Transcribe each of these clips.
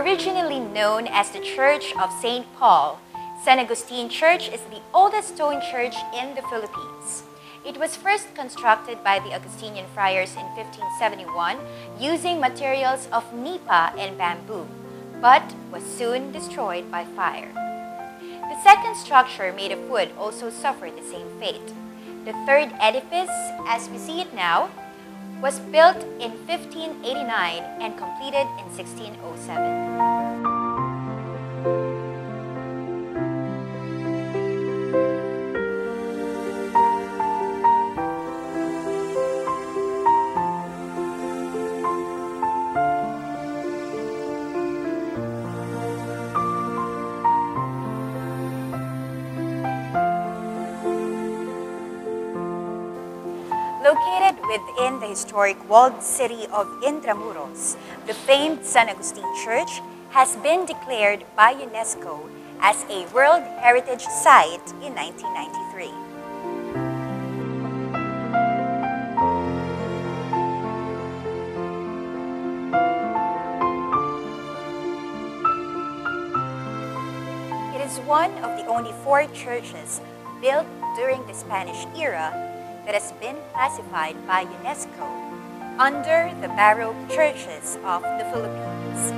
Originally known as the Church of St. Paul, San Agustin Church is the oldest stone church in the Philippines. It was first constructed by the Augustinian friars in 1571 using materials of nipa and bamboo, but was soon destroyed by fire. The second structure made of wood also suffered the same fate. The third edifice, as we see it now, was built in 1589 and completed in 1607. Located within the historic walled city of Intramuros, the famed San Agustin Church has been declared by UNESCO as a World Heritage Site in 1993. It is one of the only four churches built during the Spanish era that has been classified by UNESCO under the Baroque churches of the Philippines.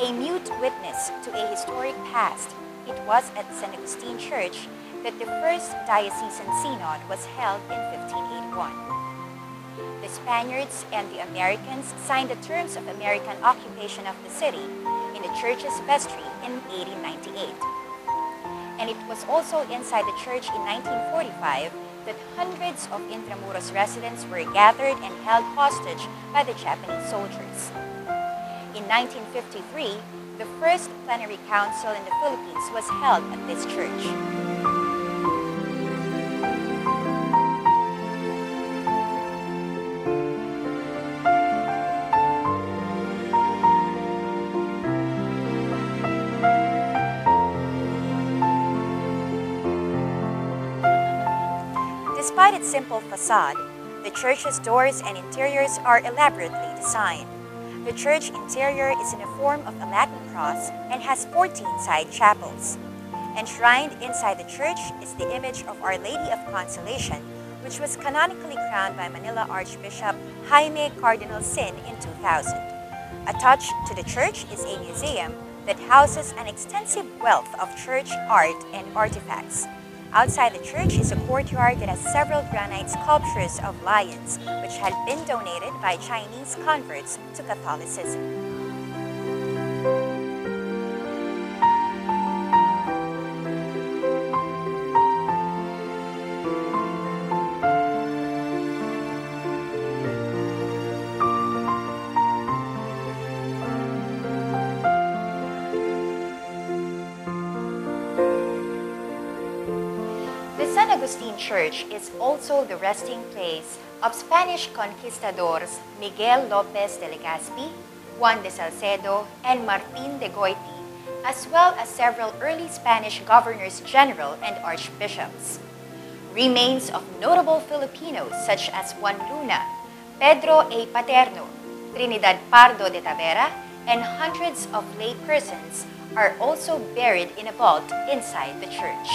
A mute witness to a historic past, it was at San Agustin Church that the first diocesan synod was held in 1581. Spaniards and the Americans signed the terms of American occupation of the city in the church's vestry in 1898. And it was also inside the church in 1945 that hundreds of Intramuros residents were gathered and held hostage by the Japanese soldiers. In 1953, the first plenary council in the Philippines was held at this church. Despite its simple facade, the church's doors and interiors are elaborately designed. The church interior is in the form of a Latin cross and has 14 side chapels. Enshrined inside the church is the image of Our Lady of Consolation, which was canonically crowned by Manila Archbishop Jaime Cardinal Sin in 2000. Attached to the church is a museum that houses an extensive wealth of church art and artifacts. Outside the church is a courtyard that has several granite sculptures of lions, which had been donated by Chinese converts to Catholicism. San Agustin Church is also the resting place of Spanish conquistadors Miguel Lopez de Legazpi, Juan de Salcedo, and Martin de Goiti, as well as several early Spanish governors general and archbishops. Remains of notable Filipinos such as Juan Luna, Pedro A. Paterno, Trinidad Pardo de Tavera, and hundreds of lay persons are also buried in a vault inside the church.